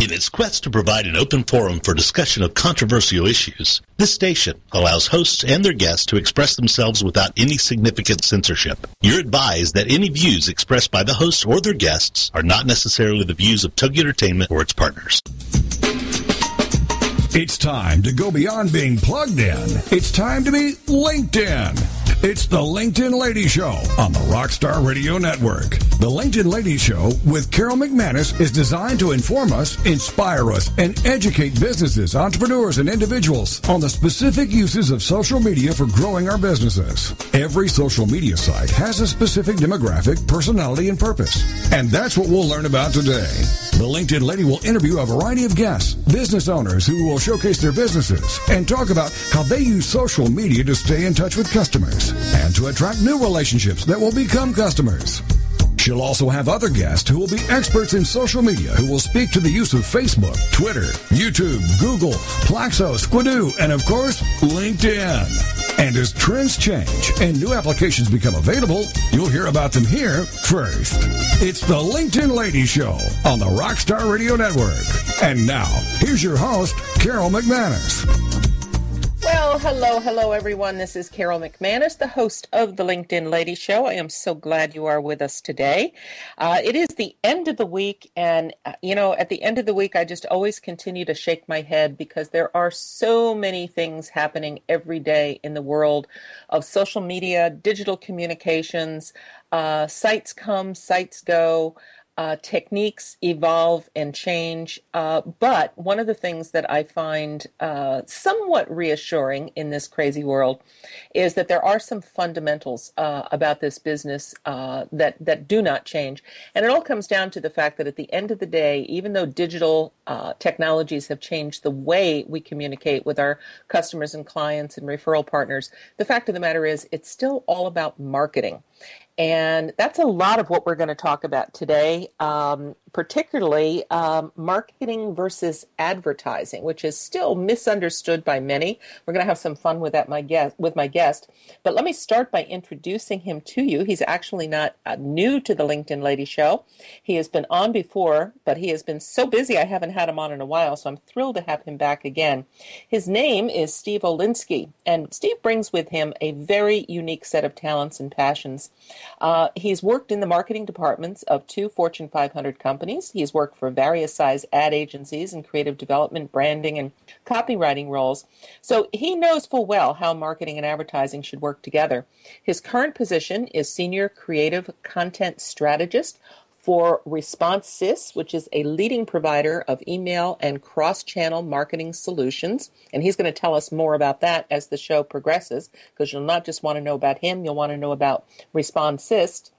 In its quest to provide an open forum for discussion of controversial issues, this station allows hosts and their guests to express themselves without any significant censorship. You're advised that any views expressed by the hosts or their guests are not necessarily the views of Tug Entertainment or its partners. It's time to go beyond being plugged in. It's time to be LinkedIn. It's the LinkedIn Lady Show on the Rockstar Radio Network. The LinkedIn Lady Show with Carol McManus is designed to inform us, inspire us, and educate businesses, entrepreneurs, and individuals on the specific uses of social media for growing our businesses. Every social media site has a specific demographic, personality, and purpose. And that's what we'll learn about today. The LinkedIn Lady will interview a variety of guests, business owners who will showcase their businesses, and talk about how they use social media to stay in touch with customers and to attract new relationships that will become customers. She'll also have other guests who will be experts in social media who will speak to the use of Facebook, Twitter, YouTube, Google, Plaxo, Squidoo, and of course, LinkedIn. And as trends change and new applications become available, you'll hear about them here first. It's the LinkedIn Lady Show on the Rockstar Radio Network. And now, here's your host, Carol McManus. Well, hello, hello, everyone. This is Carol McManus, the host of the LinkedIn Lady Show. I am so glad you are with us today. Uh, it is the end of the week, and uh, you know, at the end of the week, I just always continue to shake my head because there are so many things happening every day in the world of social media, digital communications. Uh, sites come, sites go uh, techniques evolve and change. Uh, but one of the things that I find uh, somewhat reassuring in this crazy world is that there are some fundamentals uh, about this business uh, that that do not change, and it all comes down to the fact that at the end of the day, even though digital uh, technologies have changed the way we communicate with our customers and clients and referral partners, the fact of the matter is it's still all about marketing. And that's a lot of what we're going to talk about today, um, particularly um, marketing versus advertising, which is still misunderstood by many. We're going to have some fun with that, my guest, with my guest. But let me start by introducing him to you. He's actually not uh, new to the LinkedIn Lady Show. He has been on before, but he has been so busy I haven't had him on in a while, so I'm thrilled to have him back again. His name is Steve Olenski, and Steve brings with him a very unique set of talents and passions. Uh, he's worked in the marketing departments of two Fortune 500 companies. He's worked for various size ad agencies in creative development, branding, and copywriting roles. So he knows full well how marketing and advertising should work together. His current position is Senior Creative Content Strategist for Responsys, which is a leading provider of email and cross channel marketing solutions. And he's going to tell us more about that as the show progresses, because you'll not just want to know about him, you'll want to know about Responsys.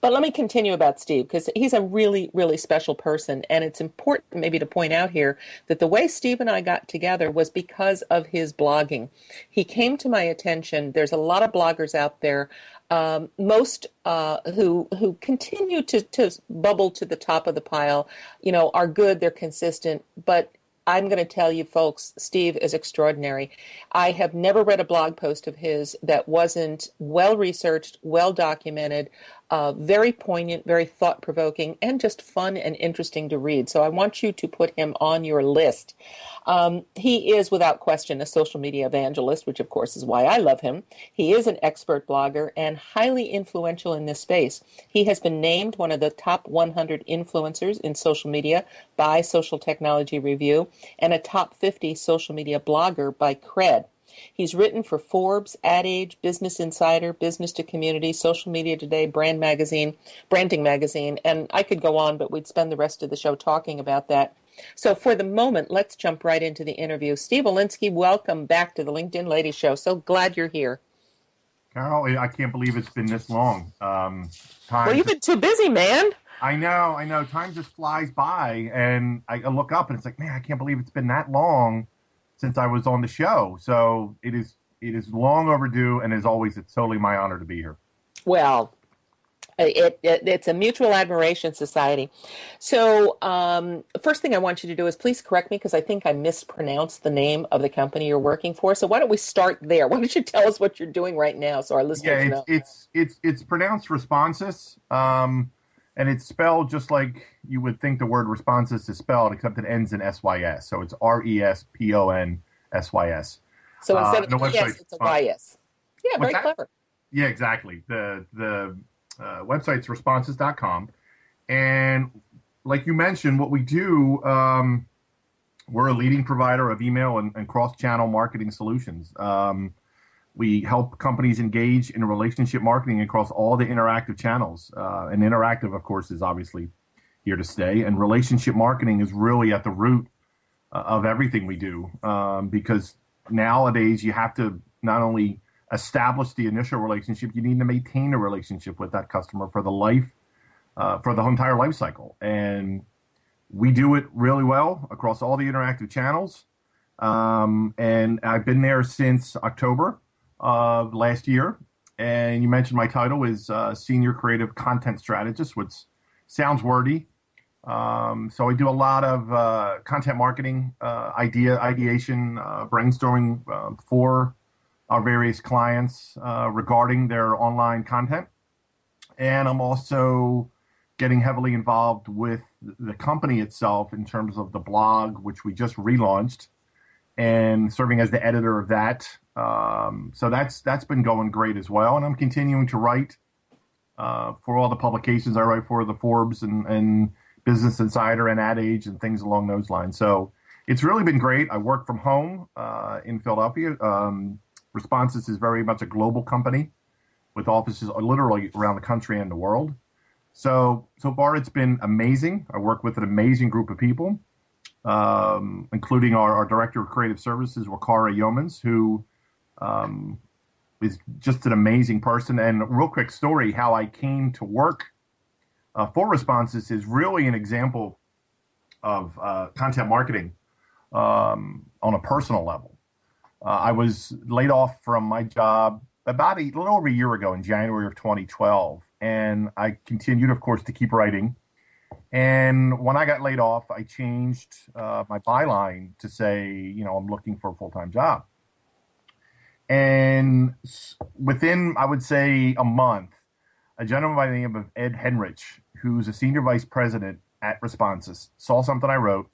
But let me continue about Steve because he's a really, really special person. And it's important maybe to point out here that the way Steve and I got together was because of his blogging. He came to my attention. There's a lot of bloggers out there um, most uh, who who continue to, to bubble to the top of the pile, you know, are good. They're consistent, but I'm going to tell you, folks, Steve is extraordinary. I have never read a blog post of his that wasn't well researched, well documented, uh, very poignant, very thought provoking, and just fun and interesting to read. So I want you to put him on your list. Um, he is, without question, a social media evangelist, which of course is why I love him. He is an expert blogger and highly influential in this space. He has been named one of the top 100 influencers in social media by Social Technology Review and a top 50 social media blogger by Kred. He's written for Forbes, Ad Age, Business Insider, Business to Community, Social Media Today, Brand Magazine, Branding Magazine, and I could go on, but we'd spend the rest of the show talking about that. So for the moment, let's jump right into the interview. Steve Olenski, welcome back to the LinkedIn Lady Show. So glad you're here. Carol, I can't believe it's been this long. Um, time well, you've been too busy, man. I know, I know. Time just flies by, and I look up, and it's like, man, I can't believe it's been that long since I was on the show. So it is it is long overdue, and as always, it's totally my honor to be here. Well, it, it, it's a mutual admiration society. So, um, first thing I want you to do is please correct me because I think I mispronounced the name of the company you're working for. So, why don't we start there? Why don't you tell us what you're doing right now so our listeners yeah, it's, know? It's it's it's pronounced Responsys. Um, and it's spelled just like you would think the word responses is spelled, except it ends in S-Y-S. So it's R-E-S-P-O-N-S-Y-S. So instead uh, of the yes, it's a Y-S. Yeah, very clever. Yeah, exactly. The the uh, website's responsys.com. And like you mentioned, what we do, um, we're a leading provider of email and, and cross-channel marketing solutions. Um, we help companies engage in relationship marketing across all the interactive channels. Uh, and interactive, of course, is obviously here to stay. And relationship marketing is really at the root uh, of everything we do um, because nowadays you have to not only establish the initial relationship, you need to maintain a relationship with that customer for the life, uh, for the entire life cycle. And we do it really well across all the interactive channels. Um, and I've been there since October of last year. And you mentioned my title is uh, Senior Creative Content Strategist, which sounds wordy. Um, so I do a lot of uh, content marketing, uh, idea ideation, uh, brainstorming uh, for our various clients uh, regarding their online content. And I'm also getting heavily involved with the company itself in terms of the blog, which we just relaunched, and serving as the editor of that. Um, so that's that's been going great as well, and I'm continuing to write uh, for all the publications I write for, the Forbes and, and Business Insider and Ad Age and things along those lines. So it's really been great. I work from home uh, in Philadelphia. Um, Responsys is very much a global company with offices literally around the country and the world. So so far, it's been amazing. I work with an amazing group of people, um, including our, our, director of creative services, Wakara Yeomans, who um, is just an amazing person. And real quick story: how I came to work uh, for Responsys is really an example of uh, content marketing um, on a personal level. Uh, I was laid off from my job about a little over a year ago in January of 2012 and I continued, of course, to keep writing. And when I got laid off, I changed uh, my byline to say, you know, I'm looking for a full time job. And within, I would say, a month, a gentleman by the name of Ed Henrich, who's a senior vice president at Responsys, saw something I wrote,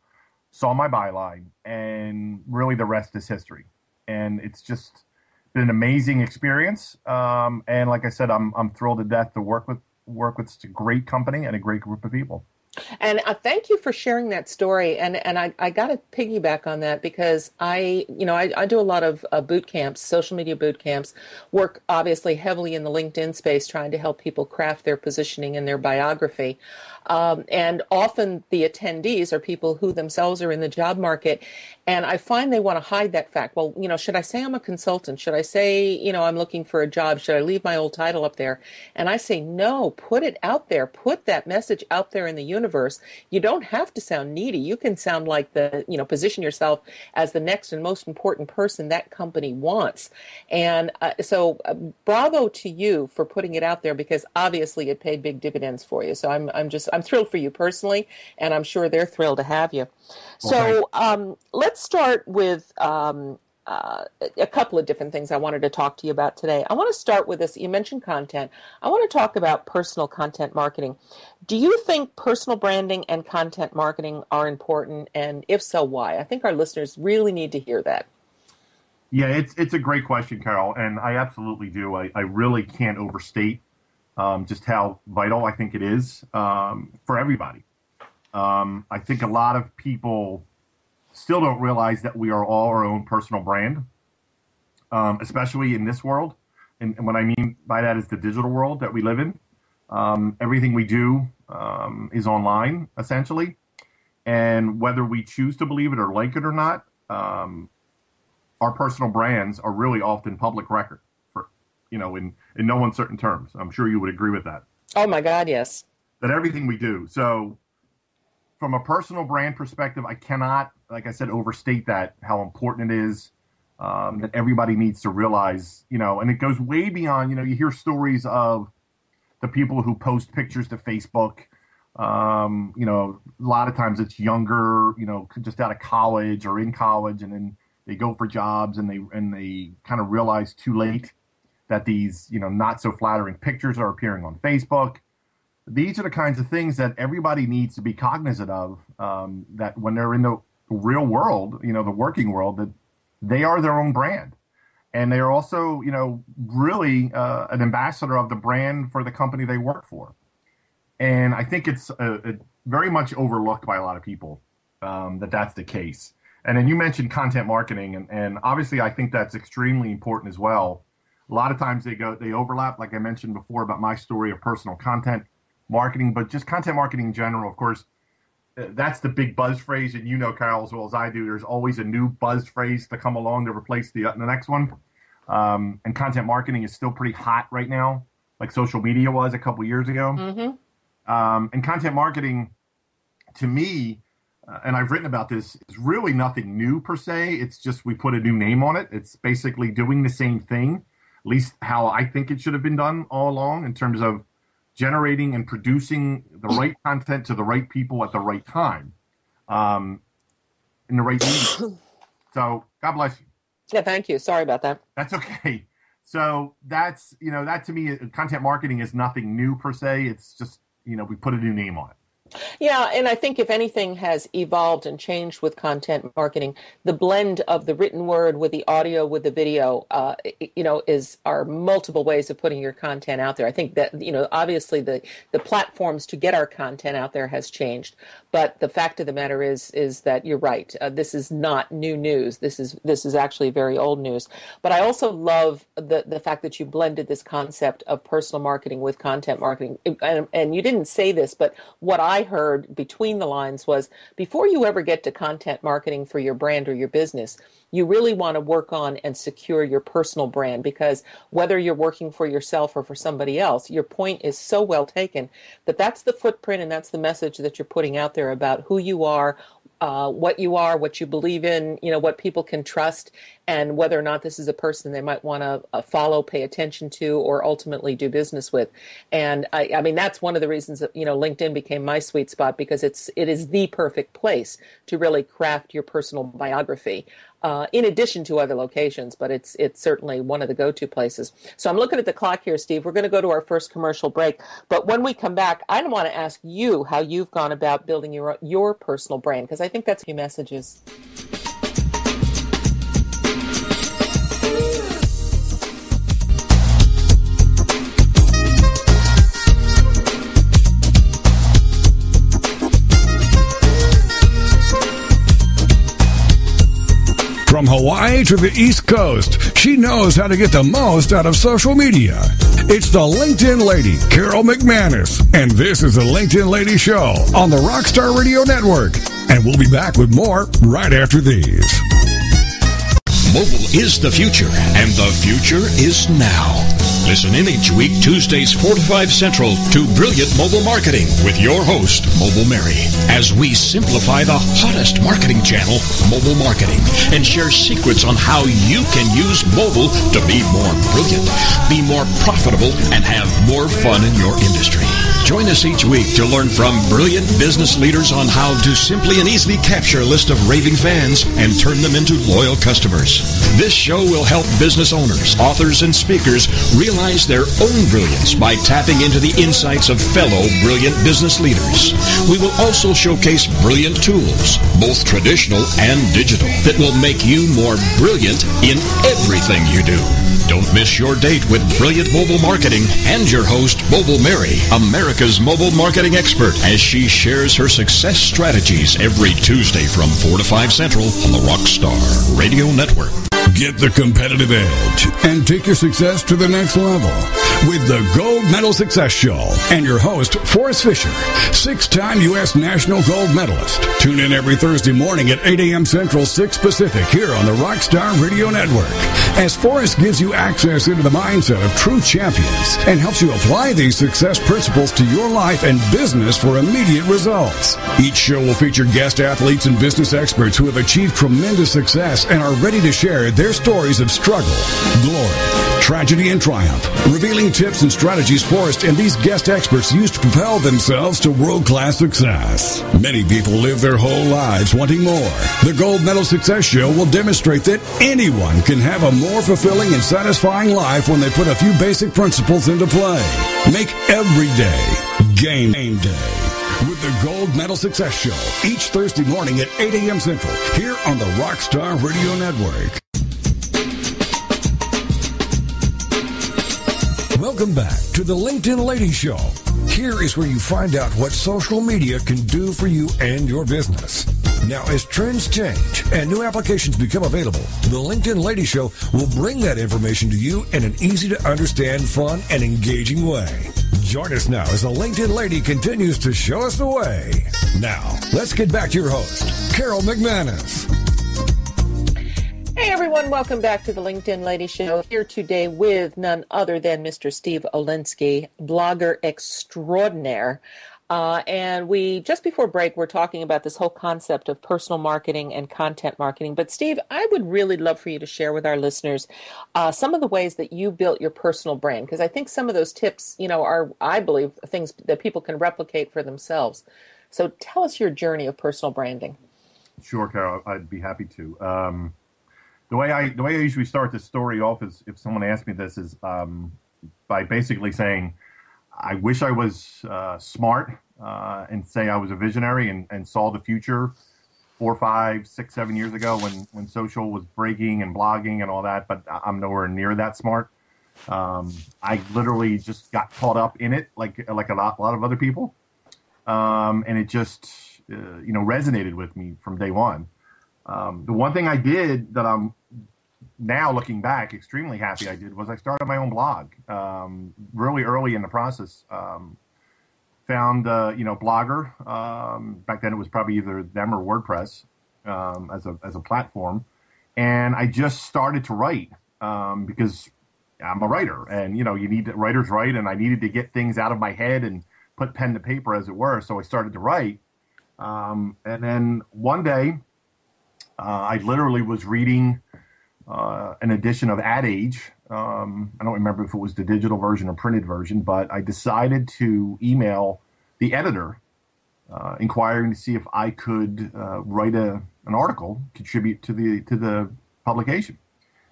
saw my byline, and really the rest is history. And it's just been an amazing experience. Um, and like I said, I'm I'm thrilled to death to work with work with such a great company and a great group of people. And uh, thank you for sharing that story. And and I, I got to piggyback on that because I, you know, I, I do a lot of uh, boot camps, social media boot camps, work obviously heavily in the LinkedIn space, trying to help people craft their positioning and their biography. Um, and often the attendees are people who themselves are in the job market. And I find they want to hide that fact. Well, you know, should I say I'm a consultant? Should I say, you know, I'm looking for a job? Should I leave my old title up there? And I say, no, put it out there. Put that message out there in the universe. You don't have to sound needy. You can sound like the, you know, position yourself as the next and most important person that company wants. And uh, so uh, bravo to you for putting it out there because obviously it paid big dividends for you. So I'm, I'm just, I'm thrilled for you personally, and I'm sure they're thrilled to have you. So um, let's start with um, uh, a couple of different things I wanted to talk to you about today. I want to start with this. You mentioned content. I want to talk about personal content marketing. Do you think personal branding and content marketing are important? And if so, why? I think our listeners really need to hear that. Yeah, it's it's a great question, Carol, and I absolutely do. I, I really can't overstate um, just how vital I think it is um, for everybody. Um, I think a lot of people still don't realize that we are all our own personal brand, um, especially in this world. And, and, what I mean by that is the digital world that we live in. Um, everything we do um, is online, essentially. And whether we choose to believe it or like it or not, our personal brands are really often public record you know, in in no uncertain terms. I'm sure you would agree with that. Oh my God, yes. That everything we do. So, from a personal brand perspective, I cannot, like I said, overstate that how important it is. Um, that everybody needs to realize, you know, and it goes way beyond. You know, you hear stories of the people who post pictures to Facebook. Um, you know, a lot of times it's younger, you know, just out of college or in college, and then they go for jobs and they and they kind of realize too late that these, you know, not so flattering pictures are appearing on Facebook. these are the kinds of things that everybody needs to be cognizant of. Um, that when they're in the real world, you know, the working world, that they are their own brand, and they are also, you know, really uh, an ambassador of the brand for the company they work for. And I think it's uh, a very much overlooked by a lot of people um, that that's the case. And then you mentioned content marketing, and, and obviously I think that's extremely important as well. A lot of times they go they overlap, like I mentioned before about my story of personal content marketing, but just content marketing in general. Of course, uh, that's the big buzz phrase, and you know, Kyle, as well as I do. There's always a new buzz phrase to come along to replace the the next one. Um, and content marketing is still pretty hot right now, like social media was a couple years ago. Mm-hmm. Um, and content marketing, to me, uh, and I've written about this, is really nothing new per se. It's just we put a new name on it. It's basically doing the same thing, least how I think it should have been done all along in terms of generating and producing the right content to the right people at the right time, um, in the right medium. So God bless you. Yeah, thank you. Sorry about that. That's okay. So that's you know that to me, content marketing is nothing new per se. It's just you know we put a new name on it. Yeah, and I think if anything has evolved and changed with content marketing, the blend of the written word with the audio with the video, uh, you know, is are multiple ways of putting your content out there. I think that you know, obviously the the platforms to get our content out there has changed, but the fact of the matter is is that you're right. Uh, this is not new news. This is this is actually very old news. But I also love the the fact that you blended this concept of personal marketing with content marketing, and, and you didn't say this, but what I I heard between the lines was before you ever get to content marketing for your brand or your business, you really want to work on and secure your personal brand because whether you're working for yourself or for somebody else, your point is so well taken that that's the footprint and that's the message that you're putting out there about who you are, uh, what you are, what you believe in, you know, what people can trust, and whether or not this is a person they might want to uh, follow, pay attention to, or ultimately do business with. And I, I, mean, that's one of the reasons that you know LinkedIn became my sweet spot because it's it is the perfect place to really craft your personal biography uh, in addition to other locations, but it's it's certainly one of the go-to places. So I'm looking at the clock here, Steve. We're going to go to our first commercial break, but when we come back, I want to ask you how you've gone about building your your personal brand because I think that's a few messages. From Hawaii to the East Coast, she knows how to get the most out of social media. It's the LinkedIn lady, Carol McManus, and this is the LinkedIn Lady Show on the Rockstar Radio Network. And we'll be back with more right after these. Mobile is the future, and the future is now. Listen in each week, Tuesdays 4 to 5 Central, to Brilliant Mobile Marketing with your host, Mobile Mary, as we simplify the hottest marketing channel, mobile marketing, and share secrets on how you can use mobile to be more brilliant, be more profitable, and have more fun in your industry. Join us each week to learn from brilliant business leaders on how to simply and easily capture a list of raving fans and turn them into loyal customers. This show will help business owners, authors, and speakers realize their own brilliance by tapping into the insights of fellow brilliant business leaders. We will also showcase brilliant tools, both traditional and digital, that will make you more brilliant in everything you do. Don't miss your date with Brilliant Mobile Marketing and your host, Mobile Mary, America's mobile marketing expert, as she shares her success strategies every Tuesday from 4 to 5 Central on the Rockstar Radio Network. Get the competitive edge and take your success to the next level with the Gold Medal Success Show and your host, Forrest Fisher, six time U.S. National Gold Medalist. Tune in every Thursday morning at 8 a.m. Central, 6 Pacific here on the Rockstar Radio Network as Forrest gives you access into the mindset of true champions and helps you apply these success principles to your life and business for immediate results. Each show will feature guest athletes and business experts who have achieved tremendous success and are ready to share their stories of struggle, glory, tragedy, and triumph, revealing tips and strategies Forrest and these guest experts use to propel themselves to world class success. Many people live their whole lives wanting more. The Gold Medal Success Show will demonstrate that anyone can have a more fulfilling and satisfying life when they put a few basic principles into play. Make every day Game Day with the Gold Medal Success Show each Thursday morning at 8 a.m. Central here on the Rockstar Radio Network. Welcome back to the LinkedIn Lady Show. Here is where you find out what social media can do for you and your business. Now, as trends change and new applications become available, the LinkedIn Lady Show will bring that information to you in an easy to understand, fun, and engaging way. Join us now as the LinkedIn Lady continues to show us the way. Now, let's get back to your host, Carol McManus. Hey everyone, welcome back to the LinkedIn Lady Show. Here today with none other than Mr. Steve Olenski, blogger extraordinaire. Uh, and we just before break, we're talking about this whole concept of personal marketing and content marketing. But Steve, I would really love for you to share with our listeners uh, some of the ways that you built your personal brand, because I think some of those tips, you know, are I believe things that people can replicate for themselves. So tell us your journey of personal branding. Sure, Carol, I'd be happy to. Um, the way I the way I usually start this story off is if someone asks me this is um, by basically saying I wish I was uh, smart uh, and say I was a visionary and, and saw the future four, five, six, seven years ago when, when social was breaking and blogging and all that, but I'm nowhere near that smart. Um, I literally just got caught up in it like like a lot, a lot of other people, um, and it just uh, you know resonated with me from day one. Um, the one thing I did that I'm now looking back, extremely happy I did was I started my own blog um, really early in the process. Um, found uh, you know Blogger. Um, back then it was probably either them or WordPress um, as a as a platform, and I just started to write um, because I'm a writer, and you know you need to, writers write, and I needed to get things out of my head and put pen to paper, as it were. So I started to write, and then one day I literally was reading uh, an edition of Ad Age. Um, I don't remember if it was the digital version or printed version, but I decided to email the editor uh, inquiring to see if I could uh, write a, an article, contribute to the to the publication.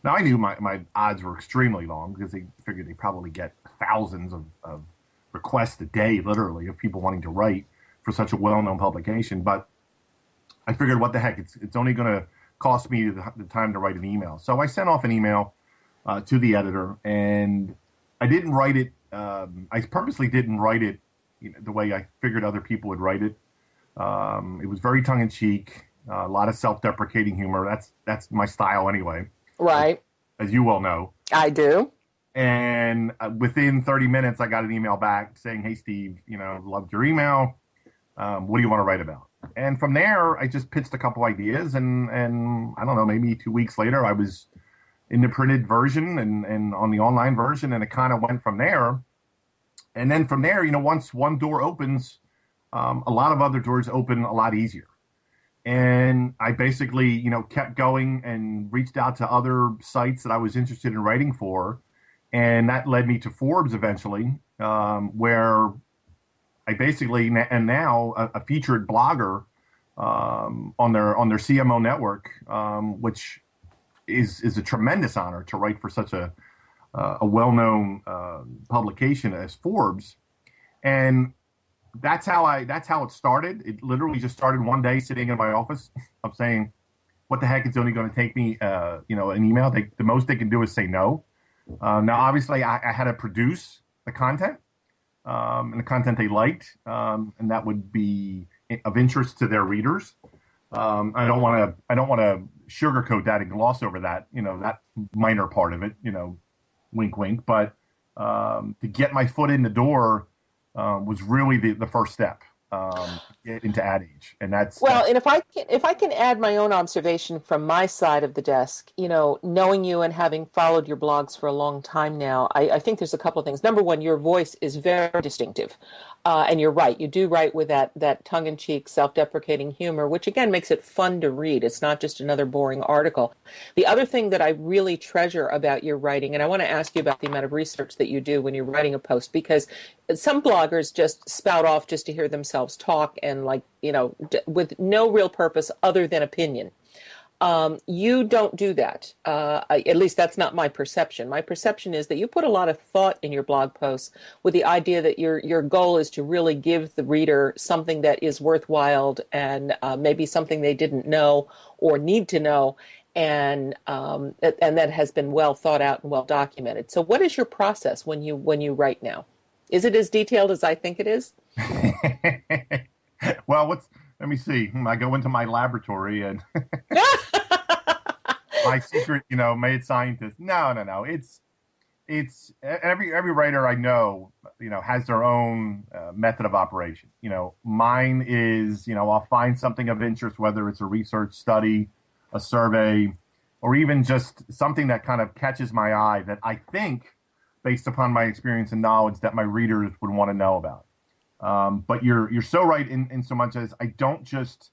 Now I knew my, my odds were extremely long because they figured they probably get thousands of, of requests a day, literally, of people wanting to write for such a well-known publication. But I figured, what the heck? It's it's only going to cost me the, the, time to write an email. So I sent off an email uh, to the editor, and I didn't write it. Um, I purposely didn't write it you know, the way I figured other people would write it. Um, it was very tongue in cheek, uh, a lot of self-deprecating humor. That's that's my style anyway. Right. As you well know. I do. And uh, within 30 minutes, I got an email back saying, "Hey, Steve, you know, loved your email. Um, what do you want to write about?" And from there, I just pitched a couple ideas, and and I don't know, maybe two weeks later, I was in the printed version and and on the online version, and it kind of went from there. And then from there, you know, once one door opens, um, a lot of other doors open a lot easier. And I basically, you know, kept going and reached out to other sites that I was interested in writing for, and that led me to Forbes eventually, um, where Basically and now a, a featured blogger um, on their on their CMO network, um, which is is a tremendous honor to write for such a uh, a well known uh, publication as Forbes, and that's how I that's how it started. It literally just started one day sitting in my office. I'm saying, "What the heck? It's only going to take me, uh, you know, an email. They, the most they can do is say no." Uh, now, obviously, I, I had to produce the content um, and the content they liked, um, and that would be of interest to their readers. Um, I don't want to I don't want to sugarcoat that and gloss over that you know that minor part of it you know, wink wink. But um, to get my foot in the door uh, was really the, the first step um, into Ad Age, and that's well. That's, and if I can, if I can add my own observation from my side of the desk, you know, knowing you and having followed your blogs for a long time now, I, I think there's a couple of things. Number one, your voice is very distinctive. Uh, and you're right. You do write with that that tongue-in-cheek, self-deprecating humor, which again makes it fun to read. It's not just another boring article. The other thing that I really treasure about your writing, and I want to ask you about the amount of research that you do when you're writing a post, because some bloggers just spout off just to hear themselves talk and like you know d- with no real purpose other than opinion. Um, you don't do that. Uh, at least that's not my perception. My perception is that you put a lot of thought in your blog posts with the idea that your your goal is to really give the reader something that is worthwhile and uh, maybe something they didn't know or need to know, and um, and that has been well thought out and well documented. So, what is your process when you when you write now? Is it as detailed as I think it is? well, what's let me see. Hmm, I go into my laboratory and my secret, you know, made scientist. No, no, no. It's it's every every writer I know, you know, has their own uh, method of operation. You know, mine is, you know, I'll find something of interest, whether it's a research study, a survey, or even just something that kind of catches my eye that I think, based upon my experience and knowledge, that my readers would want to know about. Um, but you're you're so right in, in so much as I don't just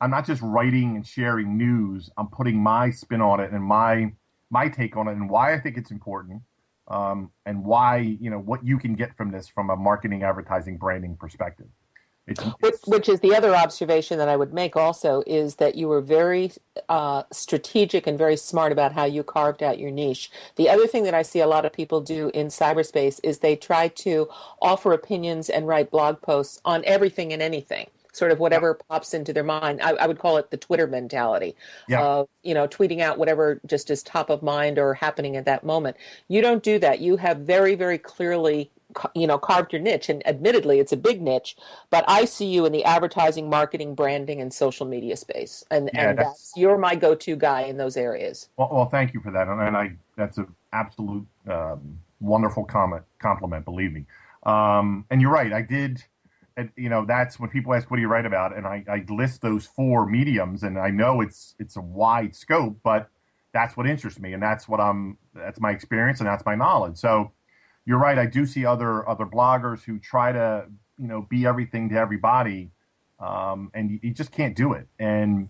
I'm not just writing and sharing news. I'm putting my spin on it and my my take on it and why I think it's important um, and why you know what you can get from this from a marketing, advertising, branding perspective. It's, which, is the other observation that I would make also is that you were very uh, strategic and very smart about how you carved out your niche. The other thing that I see a lot of people do in cyberspace is they try to offer opinions and write blog posts on everything and anything sort of whatever yeah. pops into their mind. I, I, would call it the Twitter mentality yeah. of, you know, tweeting out whatever just is top of mind or happening at that moment. You don't do that. You have very, very clearly you know carved your niche and admittedly it's a big niche but i see you in the advertising marketing branding and social media space and, yeah, and that's, that's, you're my go-to guy in those areas. Well, well thank you for that and, and i that's an absolute um, wonderful comment compliment believe me. Um, and you're right i did and you know that's when people ask what do you write about? And I, I list those four mediums and i know it's it's a wide scope but that's what interests me and that's what i'm that's my experience and that's my knowledge. So you're right i do see other other bloggers who try to you know be everything to everybody um, and you, you, just can't do it and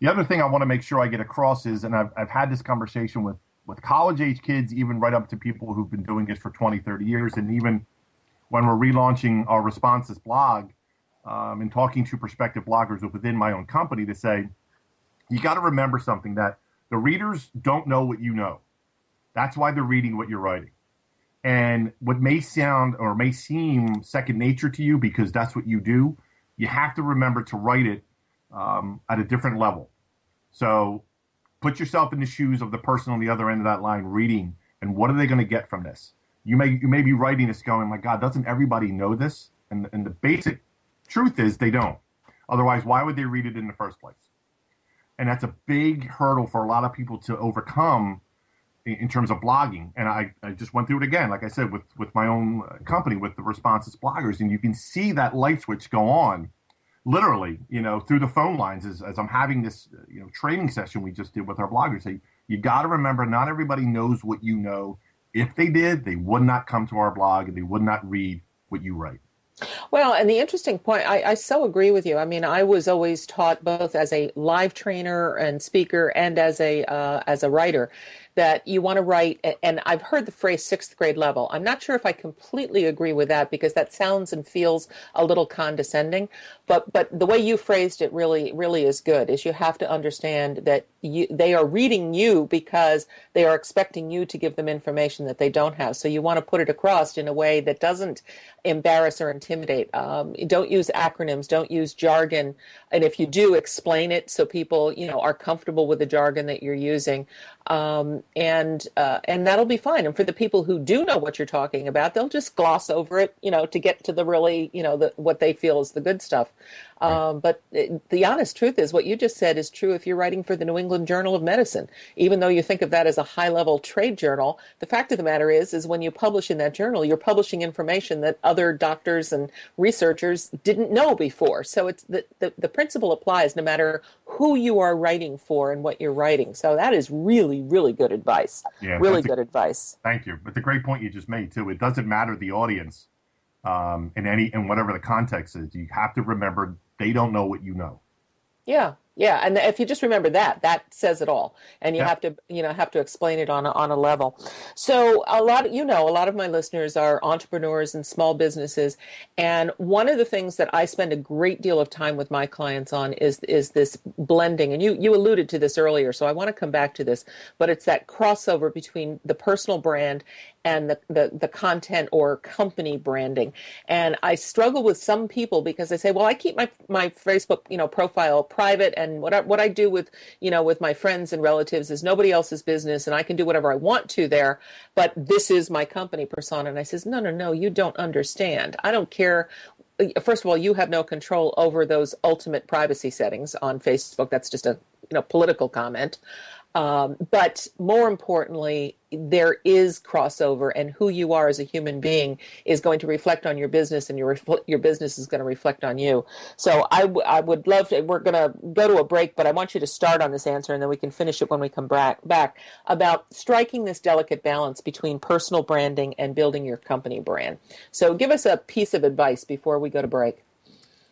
the other thing i want to make sure i get across is and i've, I've had this conversation with with college age kids even right up to people who've been doing this for 20 30 years and even when we're relaunching our responsys blog um, and talking to prospective bloggers within my own company to say, you got to remember something that the readers don't know what you know. That's why they're reading what you're writing. And what may sound or may seem second nature to you because that's what you do, you have to remember to write it um, at a different level. So put yourself in the shoes of the person on the other end of that line reading, and what are they going to get from this? you may you may be writing this going, my God, doesn't everybody know this? And and the basic truth is they don't. Otherwise, why would they read it in the first place? And that's a big hurdle for a lot of people to overcome in, terms of blogging. And I, I just went through it again, like I said, with with my own company, with the responsys bloggers, and you can see that light switch go on literally, you know, through the phone lines as, as I'm having this, you know, training session we just did with our bloggers. Say, you got to remember, not everybody knows what you know if they did, they would not come to our blog and they would not read what you write. Well, and the interesting point, I, I, so agree with you. I mean, I was always taught both as a live trainer and speaker and as a uh, as a writer that you want to write, and I've heard the phrase sixth grade level. I'm not sure if I completely agree with that because that sounds and feels a little condescending. But but the way you phrased it really really is good. Is you have to understand that you, they are reading you because they are expecting you to give them information that they don't have. So you want to put it across in a way that doesn't embarrass or intimidate. Um, don't use acronyms. Don't use jargon. And if you do, explain it so people you know are comfortable with the jargon that you're using um, and uh, and that'll be fine. And for the people who do know what you're talking about, they'll just gloss over it, you know, to get to the really, you know, the, what they feel is the good stuff. Um, but it, the honest truth is, what you just said is true if you're writing for the New England Journal of Medicine. Even though you think of that as a high-level trade journal, the fact of the matter is, is when you publish in that journal, you're publishing information that other doctors and researchers didn't know before. So it's the, the, the principle applies no matter who you are writing for and what you're writing. So that is really, really good advice. Yeah, really good a, advice. Thank you. But the great point you just made too, it doesn't matter the audience um, in any in whatever the context is. You have to remember they don't know what you know. Yeah, Yeah, and if you just remember that, that says it all, and you Yeah. have to, you know, have to explain it on a, on a level. So a lot, of, you know, a lot of my listeners are entrepreneurs and small businesses, and one of the things that I spend a great deal of time with my clients on is is this blending, and you you alluded to this earlier, so I want to come back to this, but it's that crossover between the personal brand and the, the, the content or company branding. And I struggle with some people because they say, well, I keep my, my Facebook, you know, profile private and what I, what I do with, you know, with my friends and relatives is nobody else's business and I can do whatever I want to there, but this is my company persona. And I says, no, no, no, you don't understand. I don't care first of all, you have no control over those ultimate privacy settings on Facebook. That's just a you know political comment. Um, but more importantly, there is crossover, and who you are as a human being is going to reflect on your business, and your your business is going to reflect on you. So I, w- I would love to. We're going to go to a break, but I want you to start on this answer, and then we can finish it when we come back. Back about striking this delicate balance between personal branding and building your company brand. So give us a piece of advice before we go to break.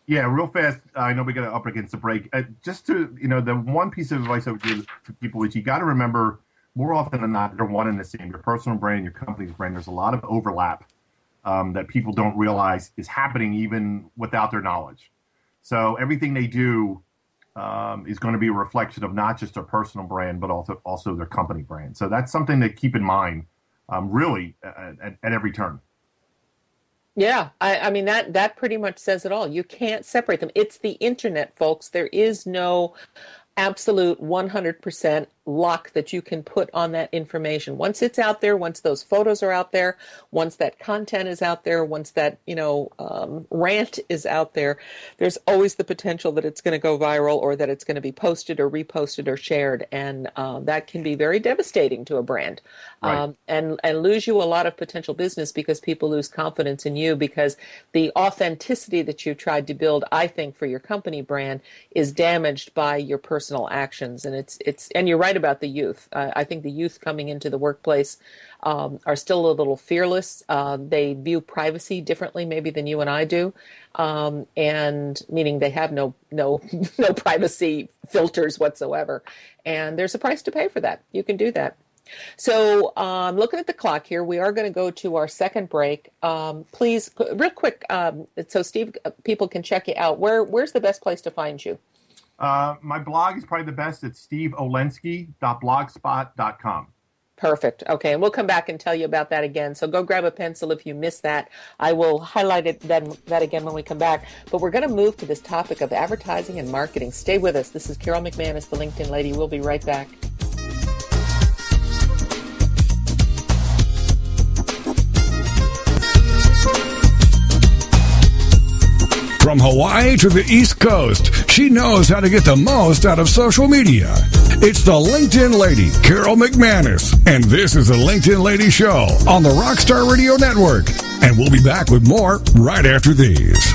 Yeah, real fast. I know we got up against the break. Uh, just to you know, the one piece of advice I would give to people is you got to remember more often than not they're one and the same. Your personal brand, your company's brand. There's a lot of overlap um, that people don't realize is happening even without their knowledge. So everything they do um, is going to be a reflection of not just their personal brand, but also also their company brand. So that's something to keep in mind, um, really, at, at every turn. Yeah, I, I mean that that pretty much says it all. You can't separate them. It's the internet, folks. There is no absolute 100% lock that you can put on that information. Once it's out there, once those photos are out there, once that content is out there, once that, you know, um, rant is out there, there's always the potential that it's going to go viral or that it's going to be posted or reposted or shared. And uh, that can be very devastating to a brand Right. um, and, and lose you a lot of potential business because people lose confidence in you because the authenticity that you tried to build, I think, for your company brand is damaged by your personal actions. And it's, it's, and you're right about the youth. Uh, I think the youth coming into the workplace um, are still a little fearless. Uh, they view privacy differently, maybe than you and I do, um, and meaning they have no no no privacy filters whatsoever. And there's a price to pay for that. You can do that. So, um, looking at the clock here, we are going to go to our second break. Um, please, real quick, um, so Steve, uh, people can check you out. Where Where's the best place to find you? Uh, my blog is probably the best. It's steveolenski.blogspot.com. Perfect. Okay, and we'll come back and tell you about that again. So go grab a pencil if you missed that. I will highlight it then that again when we come back. But we're going to move to this topic of advertising and marketing. Stay with us. This is Carol McManus, the LinkedIn lady. We'll be right back. From Hawaii to the East Coast, she knows how to get the most out of social media. It's the LinkedIn lady, Carol McManus. And this is the LinkedIn Lady Show on the Rockstar Radio Network. And we'll be back with more right after these.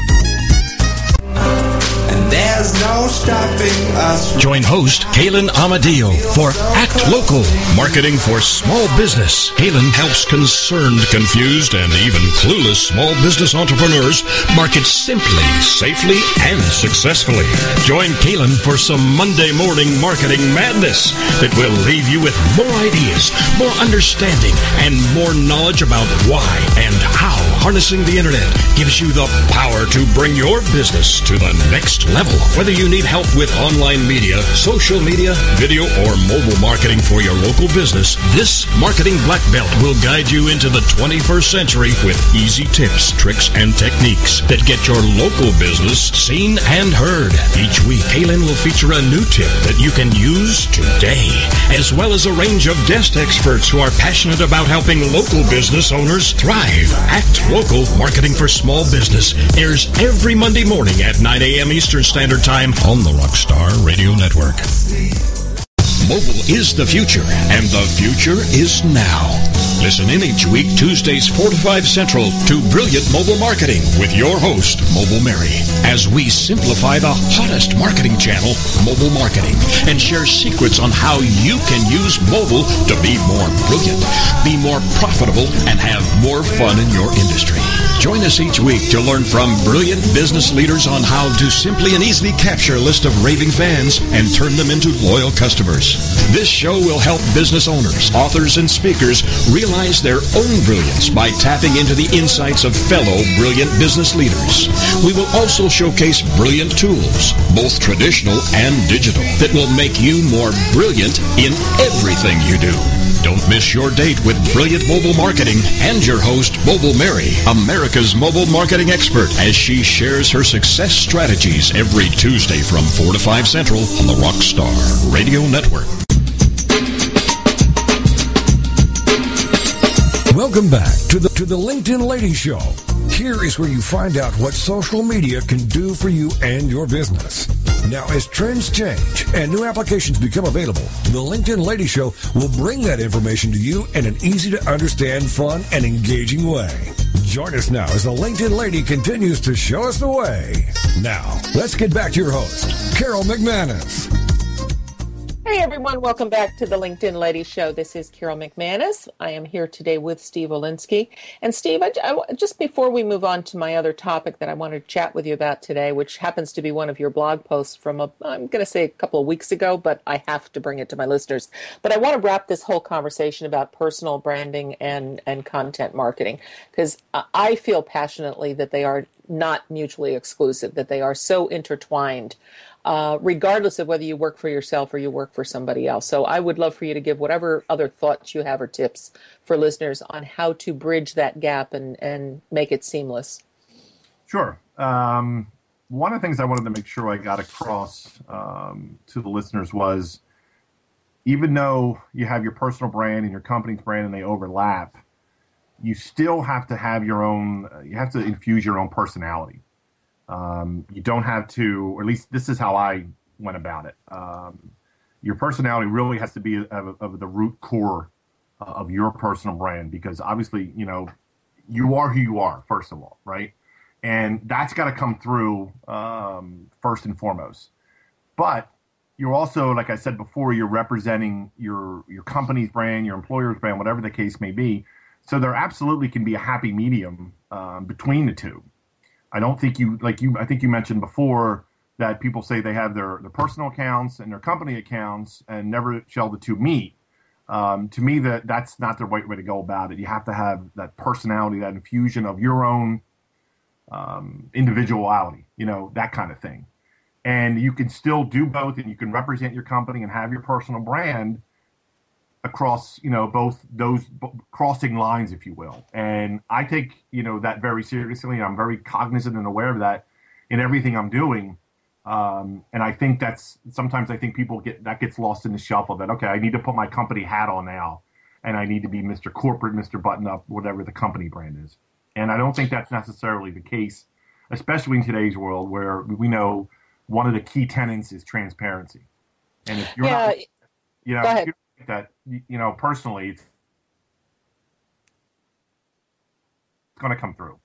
There's no stopping us. Join host Kalen Amadeo for Act Local, marketing for small business. Kalen helps concerned, confused, and even clueless small business entrepreneurs market simply, safely, and successfully. Join Kalen for some Monday morning marketing madness that will leave you with more ideas, more understanding, and more knowledge about why and how harnessing the internet gives you the power to bring your business to the next level. Whether you need help with online media, social media, video, or mobile marketing for your local business, this marketing black belt will guide you into the 21st century with easy tips, tricks, and techniques that get your local business seen and heard. Each week, Kaylin will feature a new tip that you can use today, as well as a range of guest experts who are passionate about helping local business owners thrive. Act Local Marketing for Small Business airs every Monday morning at 9 a.m. Eastern Standard Time on the Rockstar Radio Network. Mobile is the future, and the future is now. Listen in each week, Tuesdays 4 to 5 Central, to Brilliant Mobile Marketing with your host, Mobile Mary, as we simplify the hottest marketing channel, mobile marketing, and share secrets on how you can use mobile to be more brilliant, be more profitable, and have more fun in your industry. Join us each week to learn from brilliant business leaders on how to simply and easily capture a list of raving fans and turn them into loyal customers. This show will help business owners, authors, and speakers realize their own brilliance by tapping into the insights of fellow brilliant business leaders. We will also showcase brilliant tools, both traditional and digital, that will make you more brilliant in everything you do. Don't miss your date with Brilliant Mobile Marketing and your host, Mobile Mary, America's mobile marketing expert, as she shares her success strategies every Tuesday from 4 to 5 Central on the Rockstar Radio Network. Welcome back to the to the LinkedIn Lady Show. Here is where you find out what social media can do for you and your business. Now, as trends change and new applications become available, the LinkedIn Lady Show will bring that information to you in an easy to understand, fun, and engaging way. Join us now as the LinkedIn Lady continues to show us the way. Now, let's get back to your host, Carol McManus. Hey everyone, welcome back to the LinkedIn Ladies Show. This is Carol McManus. I am here today with Steve Olenski. And Steve, I, I, just before we move on to my other topic that I wanted to chat with you about today, which happens to be one of your blog posts from a, I'm going to say a couple of weeks ago, but I have to bring it to my listeners. But I want to wrap this whole conversation about personal branding and and content marketing because I feel passionately that they are not mutually exclusive, that they are so intertwined uh, regardless of whether you work for yourself or you work for somebody else. So I would love for you to give whatever other thoughts you have or tips for listeners on how to bridge that gap and, and make it seamless. Sure. Um, one of the things I wanted to make sure I got across um, to the listeners was even though you have your personal brand and your company's brand and they overlap, you still have to have your own, you have to infuse your own personality. Um, you don't have to, or at least this is how I went about it. Um, your personality really has to be of, of the root core of your personal brand because obviously, you know, you are who you are, first of all, right? And that's got to come through um, first and foremost. But you're also, like I said before, you're representing your your company's brand, your employer's brand, whatever the case may be. So there absolutely can be a happy medium um, between the two. I don't think you like you. I think you mentioned before that people say they have their their personal accounts and their company accounts, and never shall the two meet. Um, to me, that that's not the right way to go about it. You have to have that personality, that infusion of your own um, individuality, you know, that kind of thing. And you can still do both, and you can represent your company and have your personal brand across you know both those b- crossing lines if you will. And i take you know that very seriously i'm very cognizant and aware of that in everything i'm doing. Um, and i think that's sometimes i think people get that gets lost in the shuffle that okay i need to put my company hat on now and i need to be mr corporate mr button up whatever the company brand is. And i don't think that's necessarily the case especially in today's world where we know one of the key tenets is transparency. And if you're yeah. not you know that you know personally it's going to come through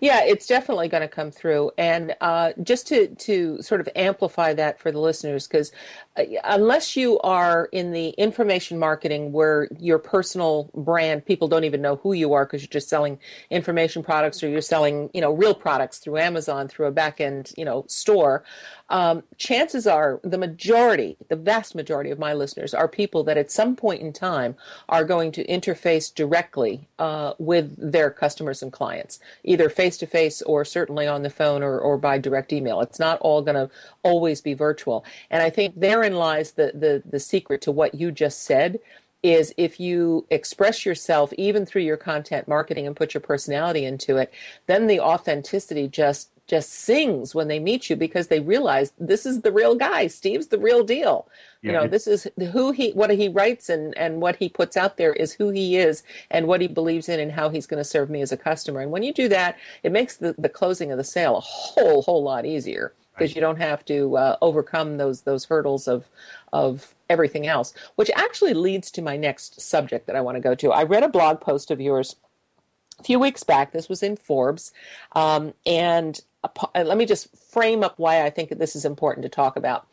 yeah, it's definitely going to come through. And uh, just to, to sort of amplify that for the listeners, because unless you are in the information marketing where your personal brand, people don't even know who you are because you're just selling information products or you're selling, you know, real products through Amazon, through a back end, you know, store, um, chances are the majority, the vast majority of my listeners are people that at some point in time are going to interface directly uh, with their customers and clients, either face to face or certainly on the phone or, or by direct email. It's not all going to always be virtual. And I think therein lies the, the, the secret to what you just said is if you express yourself even through your content marketing and put your personality into it, then the authenticity just just sings when they meet you because they realize this is the real guy. Steve's the real deal. Yeah. You know, this is who he, what he writes and, and what he puts out there is who he is and what he believes in and how he's going to serve me as a customer. And when you do that, it makes the, the closing of the sale a whole, whole lot easier. Because you don't have to uh, overcome those those hurdles of of everything else. Which actually leads to my next subject that I want to go to. I read a blog post of yours a few weeks back. This was in Forbes, um, and let me just frame up why I think this is important to talk about.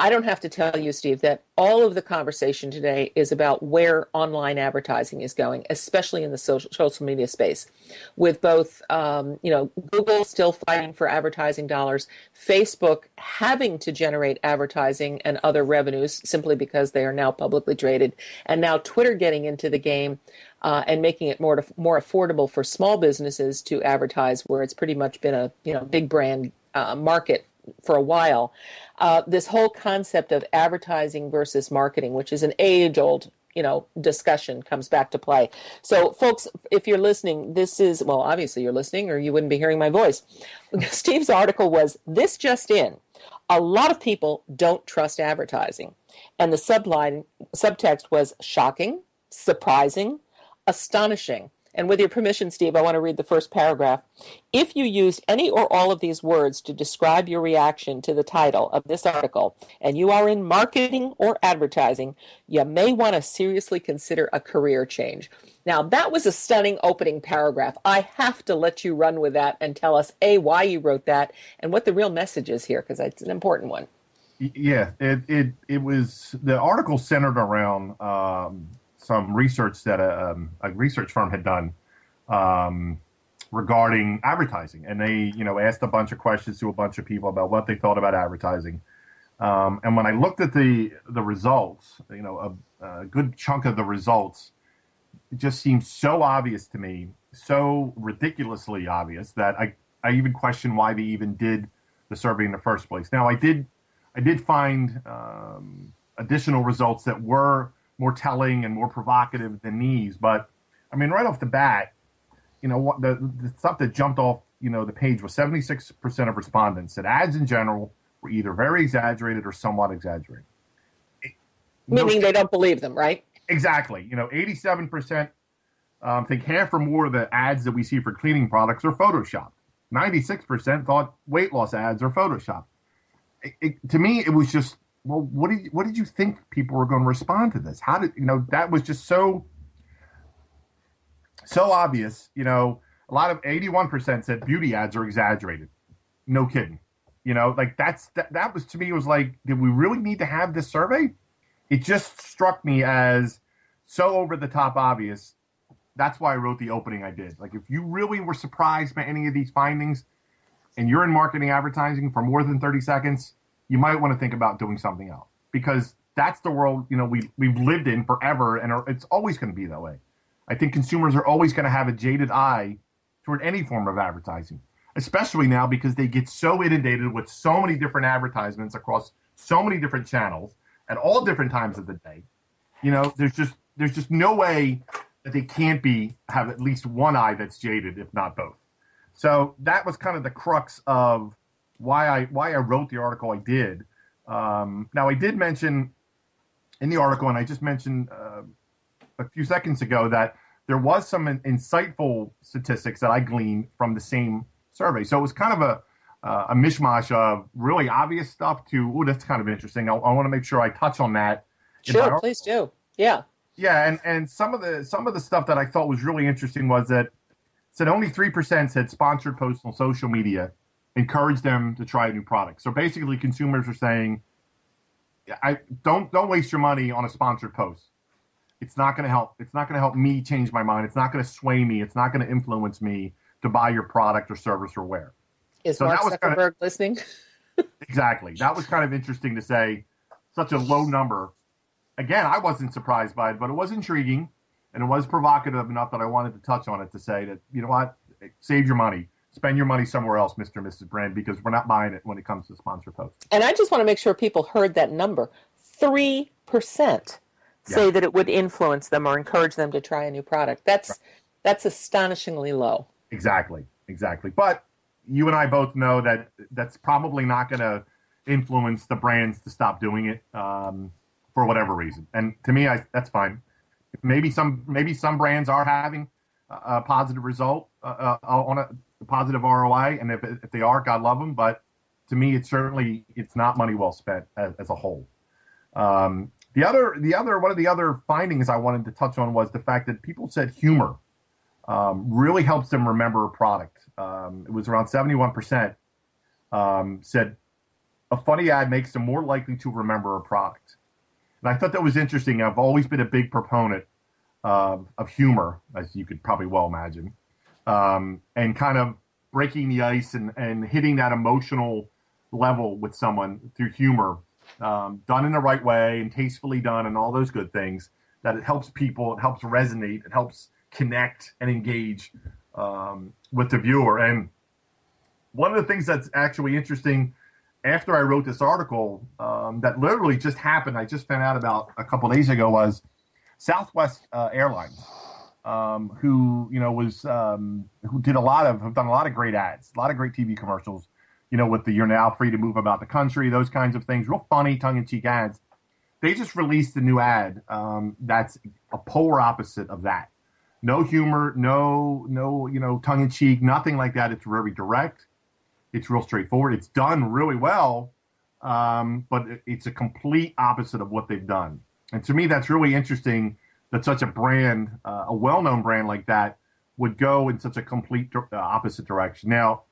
I don't have to tell you, Steve, that all of the conversation today is about where online advertising is going, especially in the social, social media space, with both, um, you know, Google still fighting for advertising dollars, Facebook having to generate advertising and other revenues simply because they are now publicly traded, and now Twitter getting into the game uh, and making it more more affordable for small businesses to advertise, where it's pretty much been a you know big brand uh, market for a while. Uh, this whole concept of advertising versus marketing, which is an age old you know discussion comes back to play. So folks if you're listening this is well obviously you're listening or you wouldn't be hearing my voice. Steve's article was this just in. A lot of people don't trust advertising. And the subline subtext was shocking surprising astonishing and with your permission, Steve, I want to read the first paragraph. If you used any or all of these words to describe your reaction to the title of this article, and you are in marketing or advertising, you may want to seriously consider a career change. Now, that was a stunning opening paragraph. I have to let you run with that and tell us, A, why you wrote that and what the real message is here, because it's an important one. Yeah, it, it, it was the article centered around um, some research that a, um, a research firm had done um, regarding advertising, and they you know asked a bunch of questions to a bunch of people about what they thought about advertising. Um, and when I looked at the the results, you know, a, a good chunk of the results just seemed so obvious to me, so ridiculously obvious that I I even questioned why they even did the survey in the first place. Now I did I did find um, additional results that were more telling and more provocative than these. But I mean, right off the bat, you know, what the, the stuff that jumped off, you know, the page was 76% of respondents said ads in general were either very exaggerated or somewhat exaggerated. Meaning no, they don't believe them, right? Exactly. You know, 87% um, think half or more of the ads that we see for cleaning products are photoshopped. 96% thought weight loss ads are photoshopped. It, it, to me, it was just well, what did you, what did you think people were going to respond to this? How did you know that was just so so obvious? You know, a lot of eighty one percent said beauty ads are exaggerated. No kidding. You know, like that's that, that was to me was like, did we really need to have this survey? It just struck me as so over the top obvious. That's why I wrote the opening I did. Like, if you really were surprised by any of these findings, and you're in marketing advertising for more than 30 seconds, you might want to think about doing something else because that's the world you know we we've lived in forever, and are, it's always going to be that way. I think consumers are always going to have a jaded eye toward any form of advertising, especially now because they get so inundated with so many different advertisements across so many different channels at all different times of the day. You know, there's just there's just no way that they can't be have at least one eye that's jaded, if not both. So that was kind of the crux of why I why I wrote the article I did. Um, now I did mention in the article, and I just mentioned uh, a few seconds ago that there was some insightful statistics that I gleaned from the same survey. So it was kind of a uh, a mishmash of really obvious stuff to oh that's kind of interesting. I, I want to make sure I touch on that. Sure, please do. Yeah. Yeah, and and some of the some of the stuff that I thought was really interesting was that said only three percent said sponsored posts on social media encourage them to try a new product. So basically, consumers are saying, "I don't don't waste your money on a sponsored post. It's not going to help. It's not going to help me change my mind. It's not going to sway me. It's not going to influence me to buy your product or service or wear." Is so Mark Zuckerberg kind of, listening? exactly. That was kind of interesting to say. Such a low number. Again, I wasn't surprised by it, but it was intriguing and it was provocative enough that I wanted to touch on it to say that you know what, save your money spend your money somewhere else, Mr. and Mrs. Brand, because we're not buying it when it comes to sponsor posts. And I just want to make sure people heard that number. 3% say yeah. that it would influence them or encourage them to try a new product. That's right. that's astonishingly low. Exactly. Exactly. But you and I both know that that's probably not going to influence the brands to stop doing it um, for whatever reason. And to me, I, that's fine. Maybe some maybe some brands are having a, a positive result uh, uh, on a positive ROI, and if, if they are, God love them. But to me, it's certainly it's not money well spent as, as a whole. Um, the other, the other, one of the other findings I wanted to touch on was the fact that people said humor um, really helps them remember a product. Um, it was around seventy-one percent um, said a funny ad makes them more likely to remember a product. And I thought that was interesting. I've always been a big proponent of humor, as you could probably well imagine, um, and kind of breaking the ice and, and hitting that emotional level with someone through humor, um, done in the right way and tastefully done, and all those good things. That it helps people, it helps resonate, it helps connect and engage um, with the viewer. And one of the things that's actually interesting after I wrote this article um, that literally just happened, I just found out about a couple days ago was Southwest uh, Airlines, um, who you know was um, who did a lot of have done a lot of great ads, a lot of great TV commercials, you know, with the "You're now free to move about the country," those kinds of things, real funny, tongue-in-cheek ads. They just released a new ad um, that's a polar opposite of that. No humor, no no you know tongue-in-cheek, nothing like that. It's very direct it's real straightforward. It's done really well, um, but it's a complete opposite of what they've done. And to me, that's really interesting that such a brand, uh, a well-known brand like that, would go in such a complete uh, opposite direction. Now,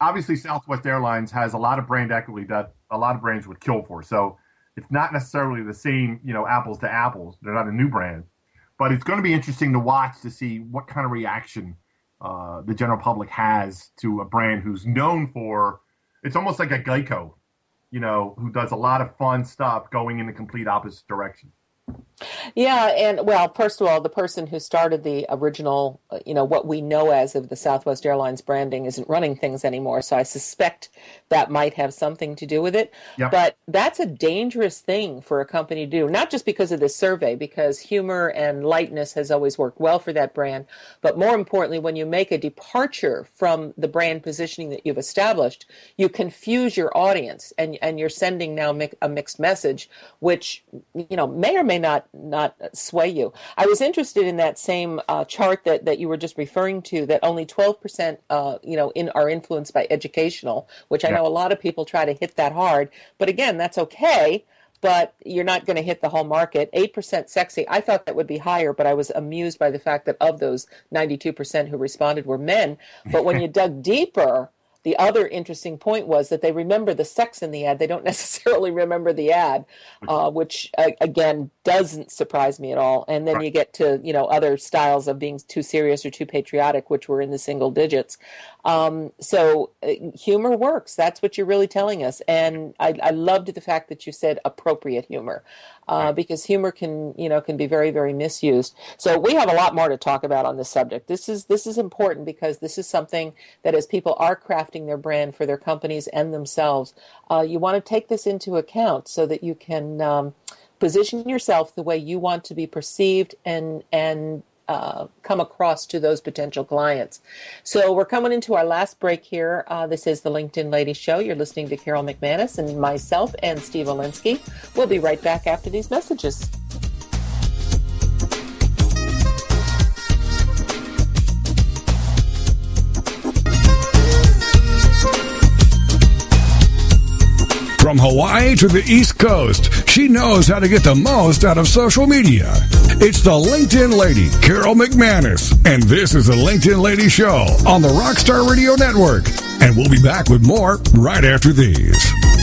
obviously, Southwest Airlines has a lot of brand equity that a lot of brands would kill for. So it's not necessarily the same, you know, apples to apples. They're not a new brand, but it's going to be interesting to watch to see what kind of reaction uh, the general public has to a brand who's known for it's almost like a Geico, you know, who does a lot of fun stuff going in the complete opposite direction. Yeah, and well, first of all, the person who started the original, uh, you know, what we know as of the Southwest Airlines branding isn't running things anymore. So I suspect that might have something to do with it. Yep. But that's a dangerous thing for a company to do, not just because of this survey, because humor and lightness has always worked well for that brand. But more importantly, when you make a departure from the brand positioning that you've established, you confuse your audience and, and you're sending now a mixed message, which, you know, may or may not not sway you. I was interested in that same uh, chart that, that you were just referring to. That only twelve percent, uh, you know, in are influenced by educational, which I know a lot of people try to hit that hard. But again, that's okay. But you're not going to hit the whole market. Eight percent sexy. I thought that would be higher, but I was amused by the fact that of those ninety-two percent who responded were men. But when you dug deeper the other interesting point was that they remember the sex in the ad. They don't necessarily remember the ad, uh, which uh, again doesn't surprise me at all. And then right. you get to you know other styles of being too serious or too patriotic, which were in the single digits. Um, so uh, humor works. That's what you're really telling us. And I, I loved the fact that you said appropriate humor uh, because humor can you know can be very very misused. So we have a lot more to talk about on this subject. This is this is important because this is something that as people are crafting their brand for their companies and themselves, uh, you want to take this into account so that you can. Um, position yourself the way you want to be perceived and and uh, come across to those potential clients. So we're coming into our last break here. Uh, this is the LinkedIn Ladies Show. You're listening to Carol McManus and myself and Steve Olenski. We'll be right back after these messages. From Hawaii to the East Coast, she knows how to get the most out of social media. It's the LinkedIn lady, Carol McManus, and this is the LinkedIn Lady Show on the Rockstar Radio Network. And we'll be back with more right after these.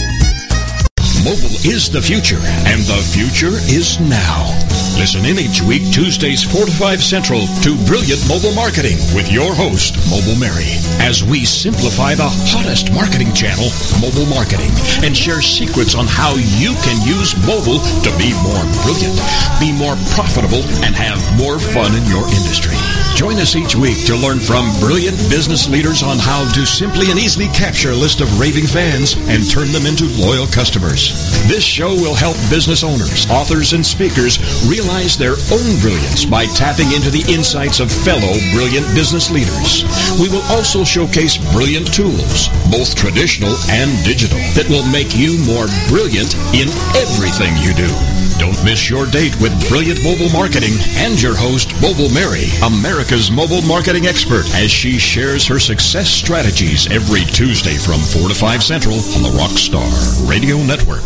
Mobile is the future, and the future is now. Listen in each week, Tuesdays 4 to 5 Central, to Brilliant Mobile Marketing with your host, Mobile Mary, as we simplify the hottest marketing channel, mobile marketing, and share secrets on how you can use mobile to be more brilliant, be more profitable, and have more fun in your industry. Join us each week to learn from brilliant business leaders on how to simply and easily capture a list of raving fans and turn them into loyal customers. This show will help business owners, authors, and speakers realize their own brilliance by tapping into the insights of fellow brilliant business leaders. We will also showcase brilliant tools, both traditional and digital, that will make you more brilliant in everything you do. Don't miss your date with brilliant mobile marketing and your host, Mobile Mary, America's mobile marketing expert, as she shares her success strategies every Tuesday from 4 to 5 Central on the Rockstar Radio Network.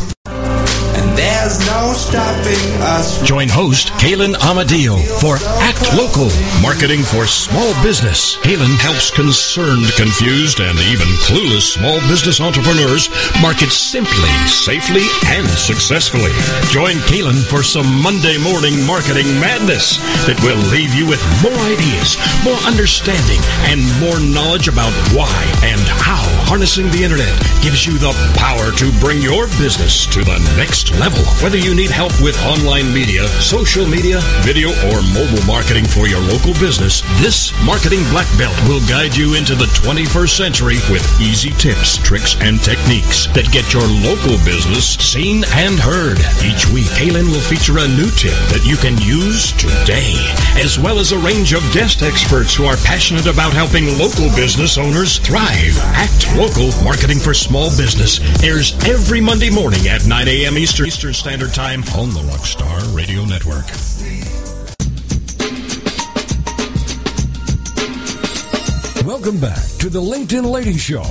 There's no stopping us. Join host Kaylin Amadio for Act Local, marketing for small business. Kaylin helps concerned, confused, and even clueless small business entrepreneurs market simply, safely, and successfully. Join Kaylin for some Monday morning marketing madness that will leave you with more ideas, more understanding, and more knowledge about why and how harnessing the internet gives you the power to bring your business to the next level. Whether you need help with online media, social media, video, or mobile marketing for your local business, this marketing black belt will guide you into the 21st century with easy tips, tricks, and techniques that get your local business seen and heard. Each week, Kaylin will feature a new tip that you can use today, as well as a range of guest experts who are passionate about helping local business owners thrive. Act Local Marketing for Small Business airs every Monday morning at 9 a.m. Eastern, Eastern Standard Time on the Rockstar Radio Network. Welcome back to the LinkedIn Lady Show.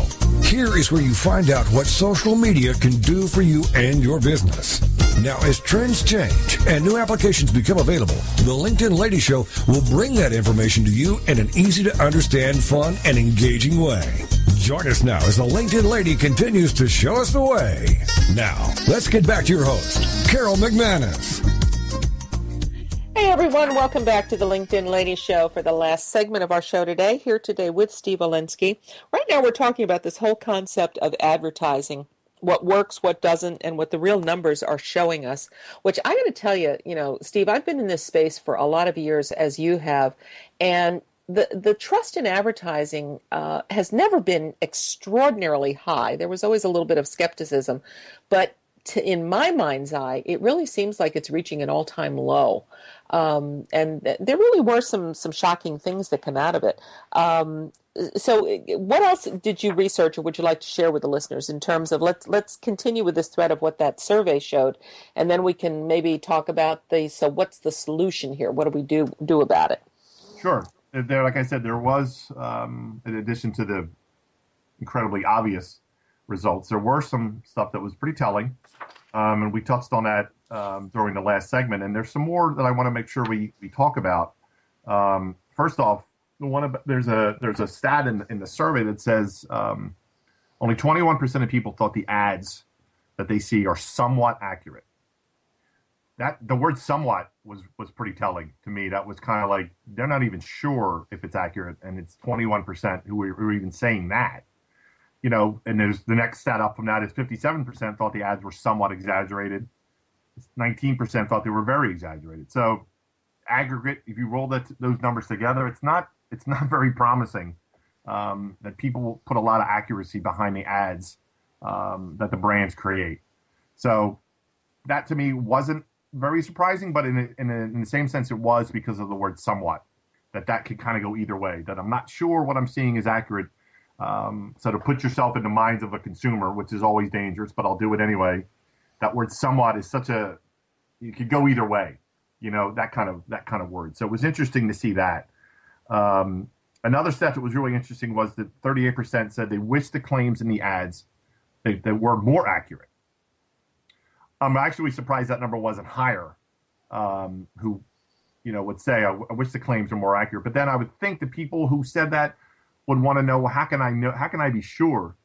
Here is where you find out what social media can do for you and your business. Now, as trends change and new applications become available, the LinkedIn Lady Show will bring that information to you in an easy to understand, fun, and engaging way. Join us now as the LinkedIn Lady continues to show us the way. Now, let's get back to your host, Carol McManus. Hey everyone, welcome back to the LinkedIn Lady Show for the last segment of our show today. Here today with Steve Olenski. Right now we're talking about this whole concept of advertising what works, what doesn't, and what the real numbers are showing us. Which I got to tell you, you know, Steve, I've been in this space for a lot of years, as you have, and the the trust in advertising uh, has never been extraordinarily high. There was always a little bit of skepticism, but to, in my mind's eye, it really seems like it's reaching an all time low. Um, and th- there really were some some shocking things that come out of it. Um, so, what else did you research, or would you like to share with the listeners in terms of let's let's continue with this thread of what that survey showed, and then we can maybe talk about the so what's the solution here? What do we do do about it? Sure. There, like I said, there was, um, in addition to the incredibly obvious results, there were some stuff that was pretty telling, um, and we touched on that um, during the last segment. And there's some more that I want to make sure we, we talk about. Um, first off, the one about, there's a there's a stat in, in the survey that says um, only 21% of people thought the ads that they see are somewhat accurate. That the word "somewhat" was was pretty telling to me. That was kind of like they're not even sure if it's accurate, and it's 21% who were, who were even saying that you know, and there's the next stat up from that is 57% thought the ads were somewhat exaggerated. 19% thought they were very exaggerated. So aggregate, if you roll that those numbers together, it's not it's not very promising um, that people put a lot of accuracy behind the ads um, that the brands create. So that to me wasn't very surprising, but in a, in, a, in the same sense, it was because of the word somewhat. That that could kind of go either way. That I'm not sure what I'm seeing is accurate. Um, so to put yourself in the minds of a consumer, which is always dangerous, but I'll do it anyway. That word "somewhat" is such a you could go either way, you know that kind of that kind of word. So it was interesting to see that. Um, another stat that was really interesting was that 38% said they wish the claims in the ads they, they were more accurate. I'm actually surprised that number wasn't higher. Um, who, you know, would say I, wish the claims were more accurate. But then I would think the people who said that would want to know, well, how can I know? How can I be sure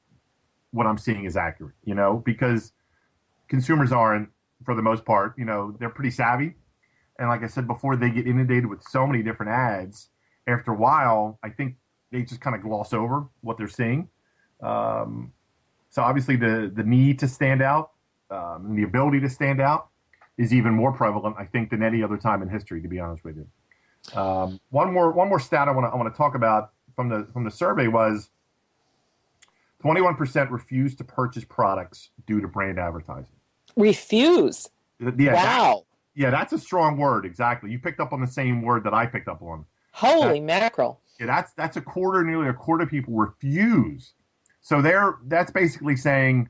what I'm seeing is accurate? You know, because consumers aren't, for the most part, you know, they're pretty savvy, and like I said before, they get inundated with so many different ads. After a while, I think they just kind of gloss over what they're seeing. Um, so obviously, the the need to stand out, um, and the ability to stand out, is even more prevalent, I think, than any other time in history. To be honest with you. Um, one more one more stat I want to I want to talk about from the from the survey was 21% refused to purchase products due to brand advertising. Refuse. Yeah, wow. That, yeah, that's a strong word. Exactly. You picked up on the same word that I picked up on. Holy that, mackerel. Yeah, that's that's a quarter, nearly a quarter of people refuse. So they're that's basically saying,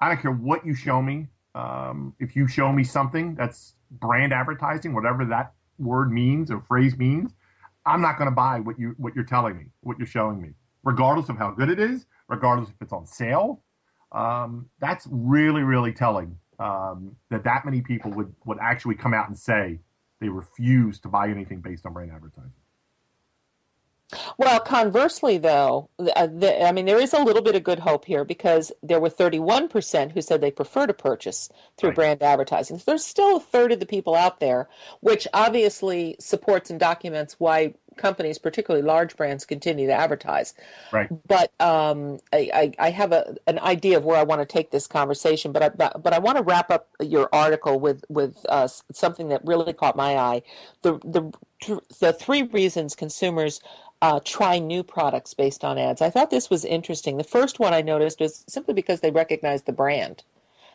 I don't care what you show me, Um, if you show me something that's brand advertising, whatever that word means or phrase means, I'm not going to buy what you what you're telling me, what you're showing me, regardless of how good it is, regardless if it's on sale. Um, that's really really telling um, that that many people would would actually come out and say they refuse to buy anything based on brand advertising. Well, conversely, though, uh, the, I mean, there is a little bit of good hope here because there were 31% who said they prefer to purchase through right. brand advertising. So there's still a third of the people out there, which obviously supports and documents why companies, particularly large brands, continue to advertise. Right. But um, I, I, I, have a, an idea of where I want to take this conversation, but I, but I want to wrap up your article with with uh, something that really caught my eye. The the the three reasons consumers uh, try new products based on ads. I thought this was interesting. The first one I noticed was simply because they recognized the brand.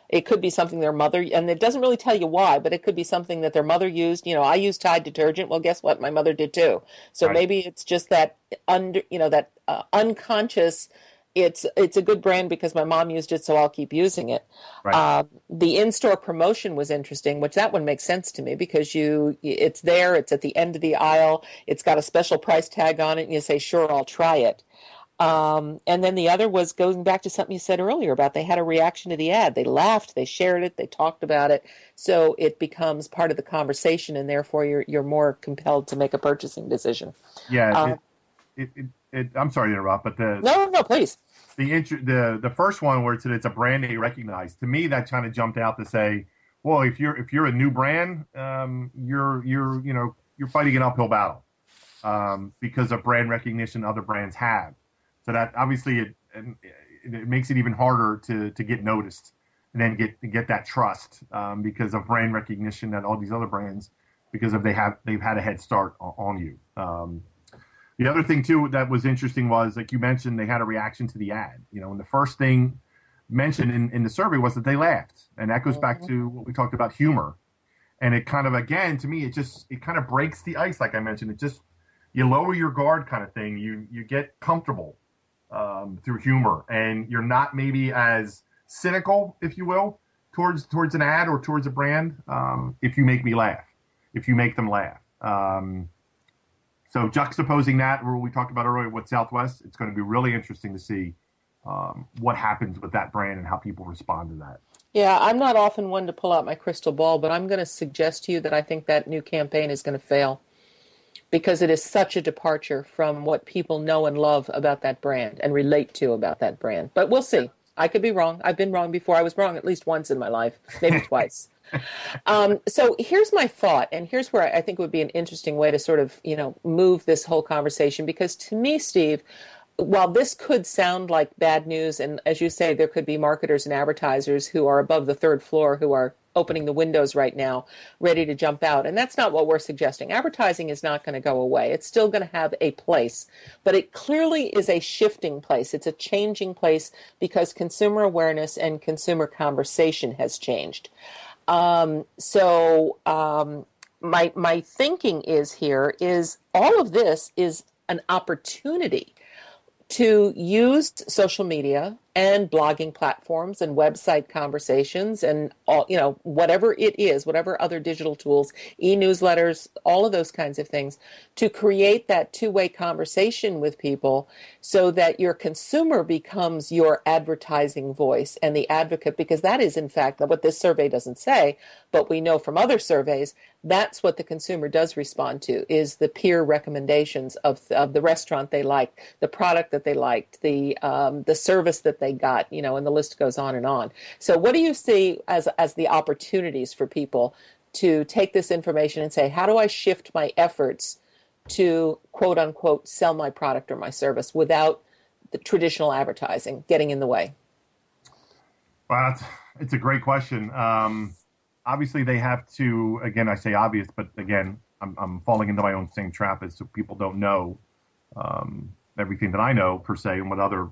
It could be something their mother, and it doesn't really tell you why, but it could be something that their mother used. You know, I use Tide detergent. Well, guess what? My mother did too. So right. maybe it's just that under, you know, that uh, unconscious it's it's a good brand because my mom used it, so I'll keep using it. Right. Uh, the in-store promotion was interesting, which that one makes sense to me because you it's there, it's at the end of the aisle, it's got a special price tag on it, and you say, "Sure, I'll try it." Um, and then the other was going back to something you said earlier about they had a reaction to the ad. They laughed, they shared it, they talked about it, so it becomes part of the conversation, and therefore you're you're more compelled to make a purchasing decision. Yeah. Um, it, it, it, I'm sorry to interrupt, but the no, no, please. The the the first one where it's it's a brand they recognize. To me, that kind of jumped out to say, well, if you're if you're a new brand, um, you're you're you know you're fighting an uphill battle um, because of brand recognition other brands have. So that obviously it, it makes it even harder to to get noticed and then get get that trust um, because of brand recognition that all these other brands because of they have they've had a head start on, you. Um, the other thing too that was interesting was like you mentioned they had a reaction to the ad. You know, and the first thing mentioned in, in the survey was that they laughed, and that goes back mm-hmm. to what we talked about humor. And it kind of again to me it just it kind of breaks the ice, like I mentioned. It just you lower your guard kind of thing. You you get comfortable um, through humor, and you're not maybe as cynical, if you will, towards towards an ad or towards a brand. Um, if you make me laugh, if you make them laugh. Um, so juxtaposing that, where we talked about earlier with Southwest, it's going to be really interesting to see um, what happens with that brand and how people respond to that. Yeah, I'm not often one to pull out my crystal ball, but I'm going to suggest to you that I think that new campaign is going to fail because it is such a departure from what people know and love about that brand and relate to about that brand. But we'll see. I could be wrong. I've been wrong before. I was wrong at least once in my life, maybe twice um, so here's my thought, and here's where I think it would be an interesting way to sort of, you know, move this whole conversation. Because to me, Steve, while this could sound like bad news, and as you say, there could be marketers and advertisers who are above the third floor who are opening the windows right now, ready to jump out. And that's not what we're suggesting. Advertising is not going to go away. It's still going to have a place, but it clearly is a shifting place. It's a changing place because consumer awareness and consumer conversation has changed. Um, so um, my my thinking is here is all of this is an opportunity to use social media and blogging platforms and website conversations and all you know whatever it is whatever other digital tools e-newsletters all of those kinds of things to create that two-way conversation with people so that your consumer becomes your advertising voice and the advocate because that is in fact what this survey doesn't say but we know from other surveys that's what the consumer does respond to is the peer recommendations of, of the restaurant they liked the product that they liked the um, the service that they got, you know, and the list goes on and on. So, what do you see as as the opportunities for people to take this information and say, how do I shift my efforts to quote unquote sell my product or my service without the traditional advertising getting in the way? Well, it's a great question. Um, obviously, they have to. Again, I say obvious, but again, I'm, I'm falling into my own same trap as so people don't know um, everything that I know per se, and what other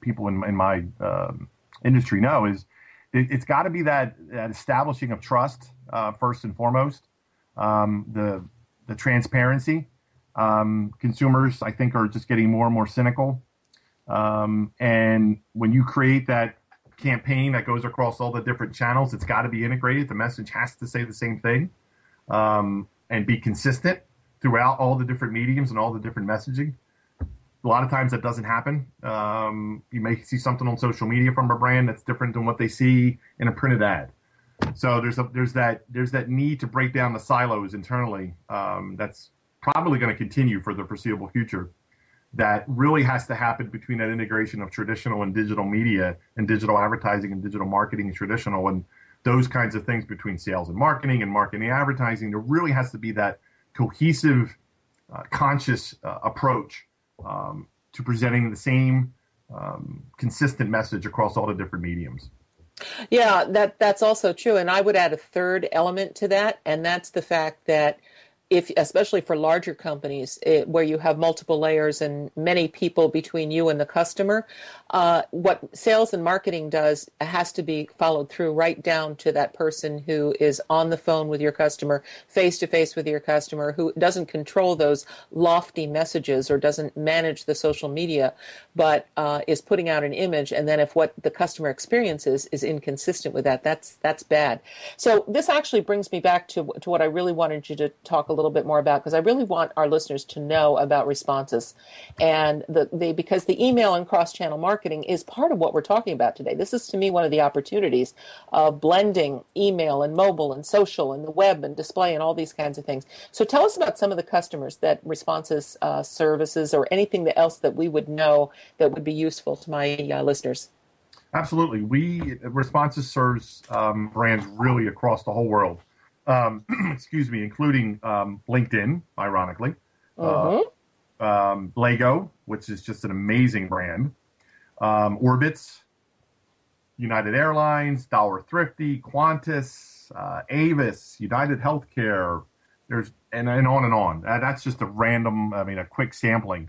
people in, in my um, industry know is it, has got to be that, that establishing of trust uh, first and foremost. Um, the the transparency. Um, consumers, I think, are just getting more and more cynical. Um, and when you create that campaign that goes across all the different channels. It's got to be integrated. The message has to say the same thing um, and be consistent throughout all the different mediums and all the different messaging. A lot of times that doesn't happen. Um, you may see something on social media from a brand that's different than what they see in a printed ad. So there's a, there's that there's that need to break down the silos internally. Um, that's probably going to continue for the foreseeable future. That really has to happen between that integration of traditional and digital media and digital advertising and digital marketing and traditional and those kinds of things between sales and marketing and marketing and advertising. There really has to be that cohesive, uh, conscious uh, approach um, to presenting the same um, consistent message across all the different mediums. Yeah, that that's also true, and I would add a third element to that, and that's the fact that if especially for larger companies it, where you have multiple layers and many people between you and the customer uh, what sales and marketing does has to be followed through right down to that person who is on the phone with your customer face to face with your customer who doesn't control those lofty messages or doesn't manage the social media but uh, is putting out an image. And then if what the customer experiences is inconsistent with that that's that's bad. So this actually brings me back to, to what i really wanted you to talk a little little bit more about because I really want our listeners to know about Responsys and the, the because the email and cross channel marketing is part of what we're talking about today. This is to me one of the opportunities of blending email and mobile and social and the web and display and all these kinds of things. So tell us about some of the customers that Responsys uh, services or anything else that we would know that would be useful to my uh, listeners. Absolutely. We Responsys serves um, brands really across the whole world um, excuse me, including um, LinkedIn, ironically, uh-huh. uh, um, Lego, which is just an amazing brand, um, Orbitz, United Airlines, Dollar Thrifty, Qantas, uh, Avis, United Healthcare. There's and, and on and on. Uh, that's just a random, I mean, a quick sampling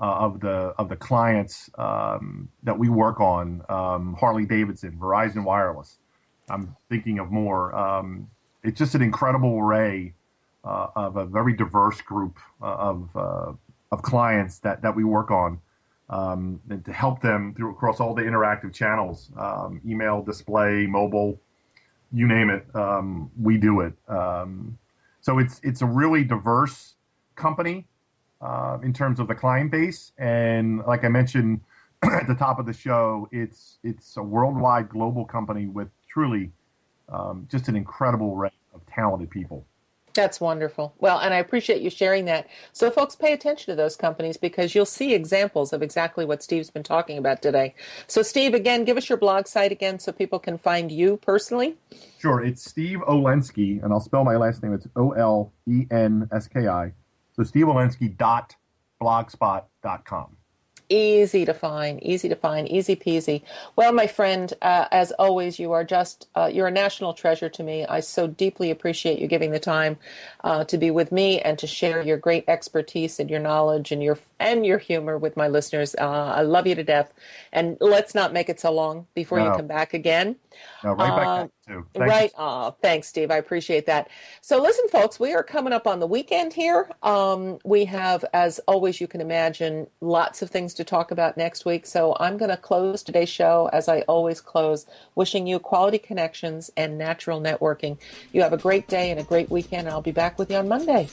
uh, of the of the clients um, that we work on. Um, Harley Davidson, Verizon Wireless. I'm thinking of more. Um, it's just an incredible array uh, of a very diverse group uh, of uh, of clients that that we work on um, and to help them through across all the interactive channels, um, email, display, mobile, you name it, um, we do it. Um, so it's it's a really diverse company uh, in terms of the client base, and like I mentioned at the top of the show, it's it's a worldwide global company with truly um, just an incredible array of talented people. That's wonderful. Well, and I appreciate you sharing that. So, folks, pay attention to those companies because you'll see examples of exactly what Steve's been talking about today. So, Steve, again, give us your blog site again so people can find you personally. Sure. It's Steve Olenski, and I'll spell my last name. It's O L E N S K I. So, steveolenski.blogspot.com easy to find, easy to find, easy peasy. Well, my friend, uh, as always, you are just, uh, you're a national treasure to me. I so deeply appreciate you giving the time uh, to be with me and to share your great expertise and your knowledge and your and your humor with my listeners. Uh, I love you to death. And let's not make it so long before no. you come back again. No, right back uh, too. Thanks. Right. Oh, thanks, Steve. I appreciate that. So, listen, folks, we are coming up on the weekend here. Um, we have, as always, you can imagine, lots of things to talk about next week. So, I'm going to close today's show, as I always close, wishing you quality connections and natural networking. You have a great day and a great weekend, and I'll be back with you on Monday.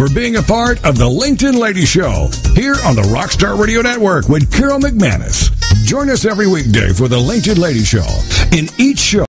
For being a part of the LinkedIn Lady Show here on the Rockstar Radio Network with Carol McManus. Join us every weekday for the LinkedIn Lady Show. In each show,